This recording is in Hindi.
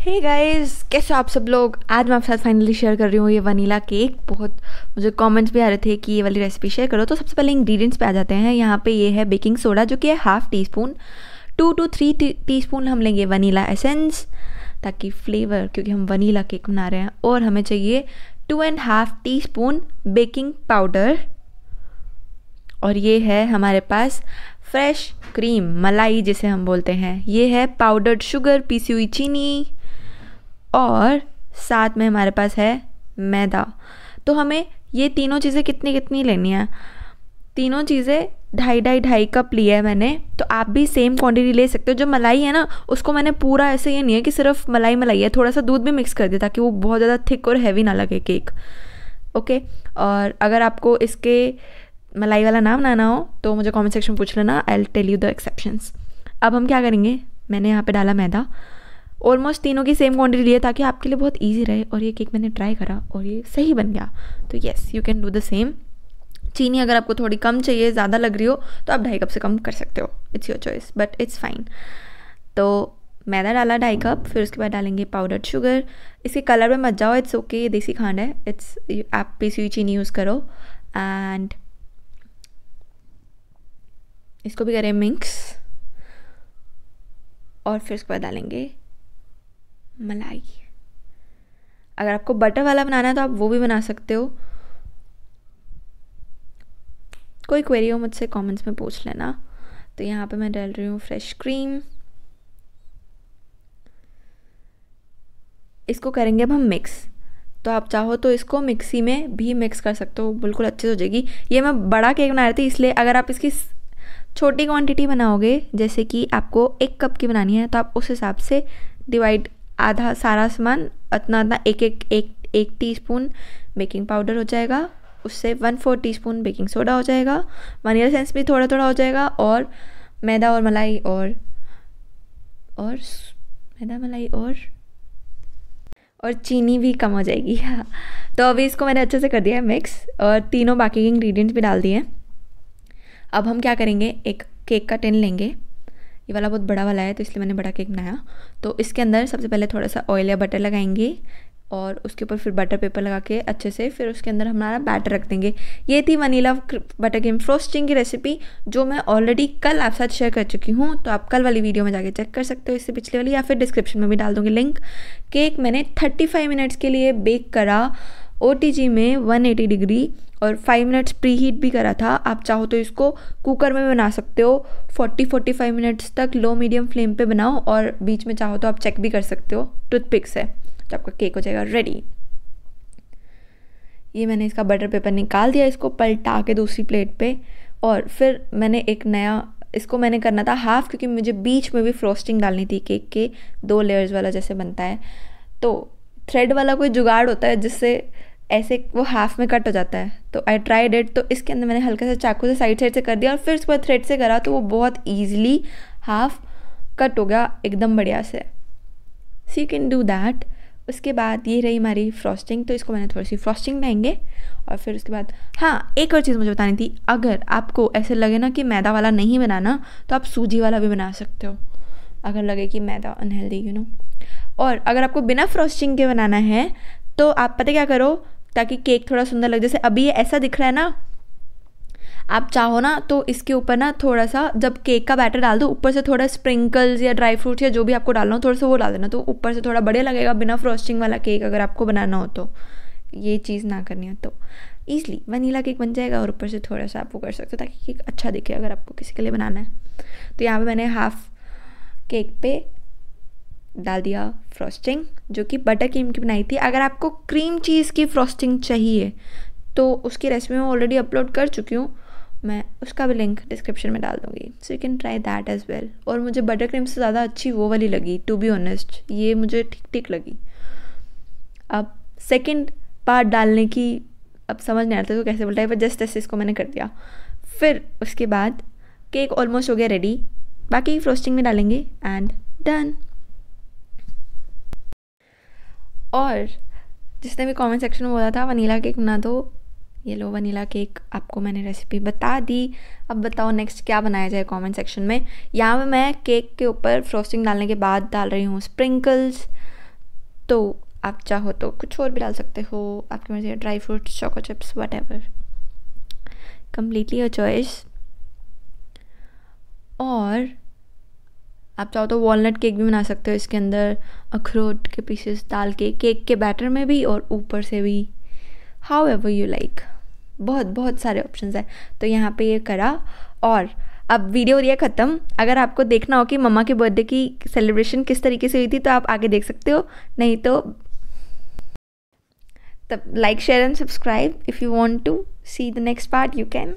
हे गाइस कैसे आप सब लोग? आज मैं आपके साथ फाइनली शेयर कर रही हूँ ये वनीला केक बहुत मुझे कमेंट्स भी आ रहे थे कि ये वाली रेसिपी शेयर करो। तो सबसे पहले इंग्रेडिएंट्स पे आ जाते हैं। यहाँ पे ये है बेकिंग सोडा जो कि है half teaspoon two to three teaspoon हम लेंगे वनीला एसेंस ताकि फ्लेवर क्योंकि हम वनीला केक बना रहे हैं। और हमें चाहिए two and half teaspoon baking powder और ये है हमारे पास फ्रेश क्रीम मलाई जिसे हम बोलते हैं। ये है पाउडर्ड शुगर पीसी हुई चीनी। और साथ में हमारे पास है मैदा। तो हमें ये तीनों चीज़ें कितनी कितनी लेनी है? तीनों चीज़ें ढाई ढाई ढाई कप लिया है मैंने। तो आप भी सेम क्वांटिटी ले सकते हो। जो मलाई है ना, उसको मैंने पूरा ऐसे ये नहीं है कि सिर्फ़ मलाई मलाई है थोड़ा सा दूध भी मिक्स कर दिया ताकि वो बहुत ज़्यादा थिक और हैवी ना लगे केक ओके और अगर आपको इसके मलाई वाला नाम ना ना हो तो मुझे कमेंट सेक्शन पूछ लेना I tell you the exceptions अब हम क्या करेंगे? मैंने यहाँ पे डाला मैदा। ऑलमोस्ट तीनों की सेम क्वांटिटी लिए ताकि आपके लिए बहुत ईजी रहे और ये केक मैंने ट्राई करा और ये सही बन गया। तो yes you can do the same चीनी अगर आपको थोड़ी कम चाहिए, ज़्यादा लग रही हो तो आप ढाई कप से कम कर सकते हो। It's your choice but it's fine तो मैदा डाला ढाई कप फिर उसके बाद डालेंगे पाउडर्ड शुगर इसके कलर में मत जाओ इट्स ओके ये देसी खांड है। इट्स आप पीसी हुई चीनी यूज़ करो एंड इसको भी करें मिक्स और फिर उसके बाद डालेंगे मलाई। अगर आपको बटर वाला बनाना है तो आप वो भी बना सकते हो। कोई क्वेरी हो मुझसे कमेंट्स में पूछ लेना। तो यहाँ पे मैं डाल रही हूँ फ्रेश क्रीम इसको करेंगे अब हम मिक्स तो आप चाहो तो इसको मिक्सी में भी मिक्स कर सकते हो। बिल्कुल अच्छे से हो जाएगी। ये मैं बड़ा केक बना रही थी, इसलिए अगर आप इसकी छोटी क्वांटिटी बनाओगे, जैसे कि आपको एक कप की बनानी है तो आप उस हिसाब से डिवाइड आधा सारा सामान इतना इतना एक एक एक एक टीस्पून बेकिंग पाउडर हो जाएगा, उससे one four teaspoon baking soda हो जाएगा वनीला सेंस भी थोड़ा थोड़ा हो जाएगा और मैदा और मलाई और और मैदा, मलाई और और चीनी भी कम हो जाएगी। हाँ तो अभी इसको मैंने अच्छे से कर दिया है मिक्स और तीनों बाकी के इंग्रेडिएंट्स भी डाल दिए अब हम क्या करेंगे, एक केक का टिन लेंगे। ये वाला बहुत बड़ा वाला है तो इसलिए मैंने बड़ा केक बनाया। तो इसके अंदर सबसे पहले थोड़ा सा ऑयल या बटर लगाएँगे और उसके ऊपर फिर बटर पेपर लगा के अच्छे से फिर उसके अंदर हमारा बैटर रख देंगे। ये थी वनीला बटर क्रीम फ्रोस्टिंग की रेसिपी जो मैं ऑलरेडी कल आप साथ शेयर कर चुकी हूँ तो आप कल वाली वीडियो में जाके चेक कर सकते हो। इससे पिछले वाली या फिर डिस्क्रिप्शन में भी डाल दूँगी लिंक केक मैंने थर्टी फाइव मिनट्स के लिए बेक करा ओटीजी में वन एटी डिग्री और फाइव मिनट्स प्री हीट भी करा था। आप चाहो तो इसको कुकर में बना सकते हो। फोर्टी फोर्टी फाइव मिनट्स तक लो मीडियम फ्लेम पे बनाओ और बीच में चाहो तो आप चेक भी कर सकते हो। टूथपिक से तो आपका केक हो जाएगा रेडी ये मैंने इसका बटर पेपर निकाल दिया इसको पलटा के दूसरी प्लेट पे और फिर मैंने एक नया, इसको मैंने करना था हाफ़ क्योंकि मुझे बीच में भी फ्रोस्टिंग डालनी थी केक के। दो लेयर्स वाला जैसे बनता है। तो थ्रेड वाला कोई जुगाड़ होता है जिससे ऐसे वो हाफ़ में कट हो जाता है। तो आई ट्राई डेट तो इसके अंदर मैंने हल्का सा चाकू से साइड साइड से कर दिया और फिर उसके बाद थ्रेड से करा तो वो बहुत ईजिली हाफ़ कट हो गया एकदम बढ़िया से। सी कैन डू दैट उसके बाद ये रही हमारी फ्रॉस्टिंग तो इसको मैंने थोड़ी सी फ्रॉस्टिंग लाएँगे और फिर उसके बाद हाँ एक और चीज़ मुझे बतानी थी। अगर आपको ऐसे लगे ना कि मैदा वाला नहीं बनाना तो आप सूजी वाला भी बना सकते हो। अगर लगे कि मैदा अनहेल्दी यू नो और अगर आपको बिना फ्रॉस्टिंग के बनाना है तो आप पता क्या करो? ताकि केक थोड़ा सुंदर लगे। जैसे अभी ये ऐसा दिख रहा है ना, आप चाहो ना तो इसके ऊपर ना थोड़ा सा, जब केक का बैटर डाल दो, ऊपर से थोड़ा स्प्रिंकल्स या ड्राई फ्रूट्स या जो भी आपको डालना हो, थोड़ा सा वो डाल देना। तो ऊपर से थोड़ा बढ़िया लगेगा बिना फ्रोस्टिंग वाला केक, अगर आपको बनाना हो तो। ये चीज़ ना करनी हो तो। ईजिली वनीला केक बन जाएगा और ऊपर से थोड़ा सा आप वो कर सकते हो, ताकि केक अच्छा दिखे अगर आपको किसी के लिए बनाना है। तो यहाँ पर मैंने हाफ़ केक पे डाल दिया फ्रॉस्टिंग जो कि बटर क्रीम की बनाई थी। अगर आपको क्रीम चीज़ की फ्रॉस्टिंग चाहिए तो उसकी रेसिपी मैं ऑलरेडी अपलोड कर चुकी हूँ। मैं उसका भी लिंक डिस्क्रिप्शन में डाल दूँगी। So you can try that as well और मुझे बटर क्रीम से ज़्यादा अच्छी वो वाली लगी टू बी ऑनेस्ट ये मुझे ठीक ठीक लगी। अब सेकेंड पार्ट डालने की अब समझ नहीं आता तो कैसे बोलता है पर जस्ट जैसे इसको मैंने कर दिया। फिर उसके बाद केक ऑलमोस्ट हो गया रेडी बाकी फ्रोस्टिंग में डालेंगे एंड डन और जिसने भी कमेंट सेक्शन में बोला था वनीला केक बना दो। ये लो वनीला केक आपको मैंने रेसिपी बता दी। अब बताओ नेक्स्ट क्या बनाया जाए कमेंट सेक्शन में। यहाँ पे मैं केक के ऊपर फ्रोस्टिंग डालने के बाद डाल रही हूँ स्प्रिंकल्स तो आप चाहो तो कुछ और भी डाल सकते हो। आपकी मर्ज़ी dry fruits choco chips whatever completely a choice और आप चाहो तो वॉलनट केक भी बना सकते हो, इसके अंदर अखरोट के पीसेस डाल के केक के बैटर में भी और ऊपर से भी। हाउ एवर यू लाइक बहुत बहुत सारे ऑप्शंस हैं। तो यहाँ पे ये करा और अब वीडियो हो रही है ख़त्म। अगर आपको देखना हो कि मम्मा के बर्थडे की सेलिब्रेशन किस तरीके से हुई थी तो आप आगे देख सकते हो। नहीं तो तब like share and subscribe if you want to see the next part you can